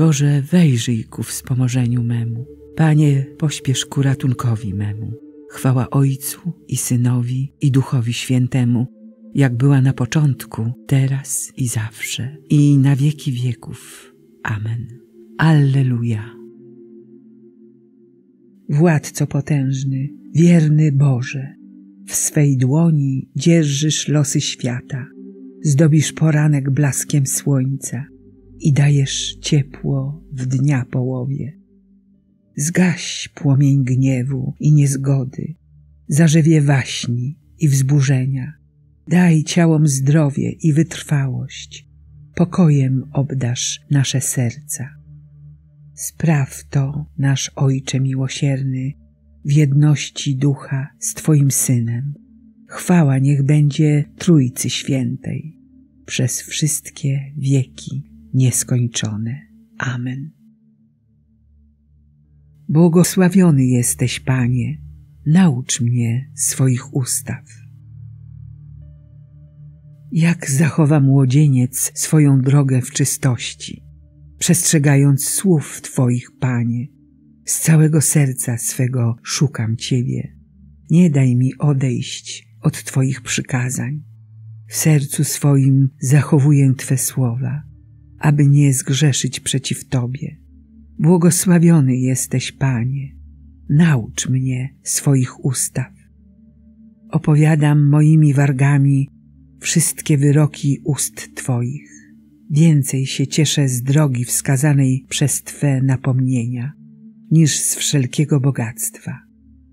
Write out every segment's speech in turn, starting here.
Boże, wejrzyj ku wspomożeniu memu. Panie, pośpiesz ku ratunkowi memu. Chwała Ojcu i Synowi i Duchowi Świętemu, jak była na początku, teraz i zawsze, i na wieki wieków. Amen. Alleluja. Władco potężny, wierny Boże, w swej dłoni dzierżysz losy świata, zdobisz poranek blaskiem słońca i dajesz ciepło w dnia połowie. Zgaś płomień gniewu i niezgody, zarzewie waśni i wzburzenia. Daj ciałom zdrowie i wytrwałość, pokojem obdasz nasze serca. Spraw to, nasz Ojcze miłosierny, w jedności ducha z Twoim Synem. Chwała niech będzie Trójcy Świętej przez wszystkie wieki nieskończone. Amen. Błogosławiony jesteś, Panie, naucz mnie swoich ustaw. Jak zachowa młodzieniec swoją drogę w czystości, przestrzegając słów Twoich, Panie, z całego serca swego szukam Ciebie. Nie daj mi odejść od Twoich przykazań. W sercu swoim zachowuję Twe słowa, aby nie zgrzeszyć przeciw Tobie. Błogosławiony jesteś, Panie. Naucz mnie swoich ustaw. Opowiadam moimi wargami wszystkie wyroki ust Twoich. Więcej się cieszę z drogi wskazanej przez Twe napomnienia, niż z wszelkiego bogactwa.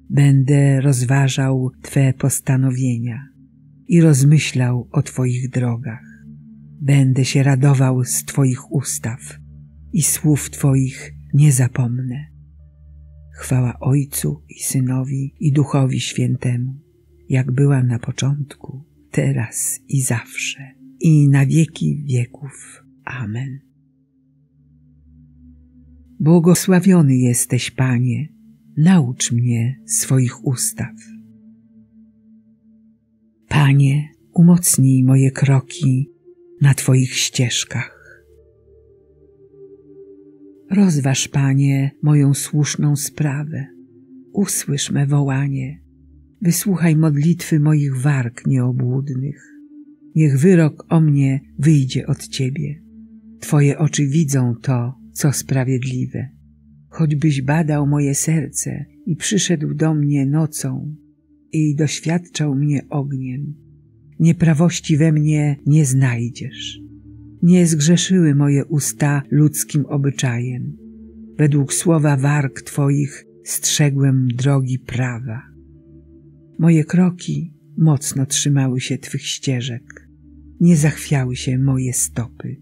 Będę rozważał Twe postanowienia i rozmyślał o Twoich drogach. Będę się radował z Twoich ustaw i słów Twoich nie zapomnę. Chwała Ojcu i Synowi i Duchowi Świętemu, jak była na początku, teraz i zawsze, i na wieki wieków. Amen. Błogosławiony jesteś, Panie, naucz mnie swoich ustaw. Panie, umocnij moje kroki na Twoich ścieżkach. Rozważ, Panie, moją słuszną sprawę. Usłysz me wołanie. Wysłuchaj modlitwy moich warg nieobłudnych. Niech wyrok o mnie wyjdzie od Ciebie. Twoje oczy widzą to, co sprawiedliwe. Choćbyś badał moje serce i przyszedł do mnie nocą i doświadczał mnie ogniem, nieprawości we mnie nie znajdziesz. Nie zgrzeszyły moje usta ludzkim obyczajem. Według słowa warg Twoich strzegłem drogi prawa. Moje kroki mocno trzymały się Twych ścieżek. Nie zachwiały się moje stopy.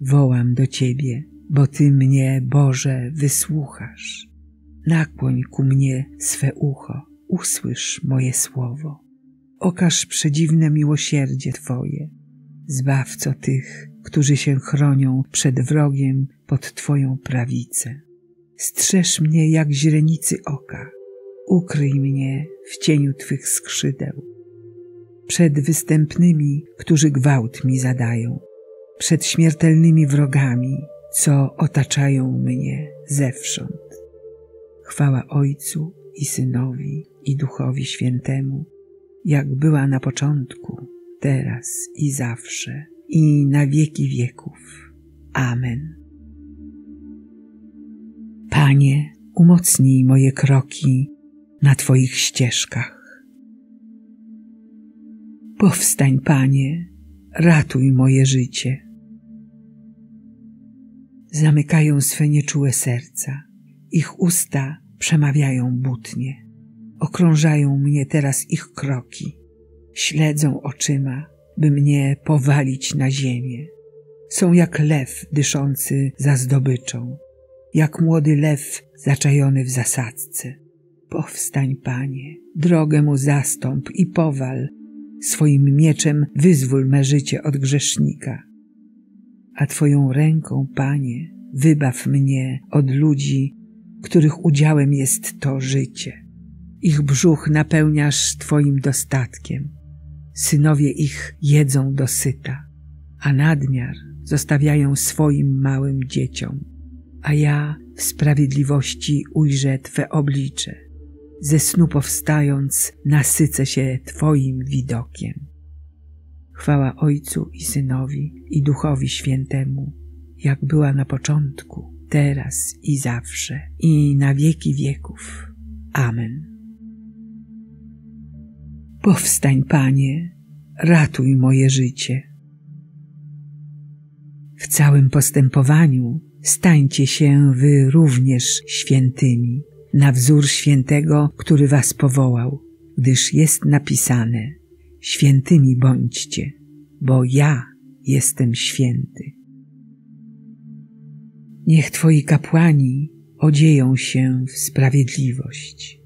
Wołam do Ciebie, bo Ty mnie, Boże, wysłuchasz. Nakłoń ku mnie swe ucho, usłysz moje słowo. Okaż przedziwne miłosierdzie Twoje. Zbawco tych, którzy się chronią przed wrogiem pod Twoją prawicę. Strzeż mnie jak źrenicy oka. Ukryj mnie w cieniu Twych skrzydeł. Przed występnymi, którzy gwałt mi zadają. Przed śmiertelnymi wrogami, co otaczają mnie zewsząd. Chwała Ojcu i Synowi i Duchowi Świętemu, jak była na początku, teraz i zawsze, i na wieki wieków. Amen. Panie, umocnij moje kroki na Twoich ścieżkach. Powstań, Panie, ratuj moje życie. Zamykają swe nieczułe serca, ich usta przemawiają butnie. Okrążają mnie teraz ich kroki, śledzą oczyma, by mnie powalić na ziemię. Są jak lew dyszący za zdobyczą, jak młody lew zaczajony w zasadzce. Powstań, Panie, drogę mu zastąp i powal, swoim mieczem wyzwól me życie od grzesznika. A Twoją ręką, Panie, wybaw mnie od ludzi, których udziałem jest to życie. Ich brzuch napełniasz Twoim dostatkiem. Synowie ich jedzą dosyta, a nadmiar zostawiają swoim małym dzieciom. a ja w sprawiedliwości ujrzę Twe oblicze. Ze snu powstając, nasycę się Twoim widokiem. Chwała Ojcu i Synowi i Duchowi Świętemu, jak była na początku, teraz i zawsze, i na wieki wieków. Amen. Powstań, Panie, ratuj moje życie. W całym postępowaniu stańcie się wy również świętymi, na wzór świętego, który was powołał, gdyż jest napisane: Świętymi bądźcie, bo ja jestem święty. Niech Twoi kapłani odzieją się w sprawiedliwość,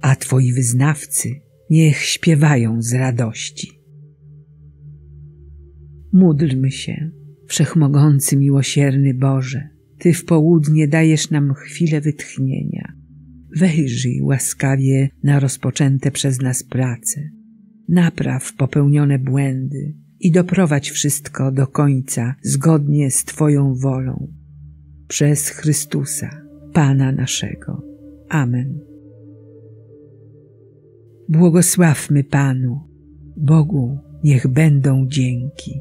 a Twoi wyznawcy niech śpiewają z radości. Módlmy się, Wszechmogący, miłosierny Boże, Ty w południe dajesz nam chwilę wytchnienia. Wejrzyj łaskawie na rozpoczęte przez nas prace. Napraw popełnione błędy i doprowadź wszystko do końca zgodnie z Twoją wolą. Przez Chrystusa, Pana naszego. Amen. Błogosławmy Panu, Bogu niech będą dzięki.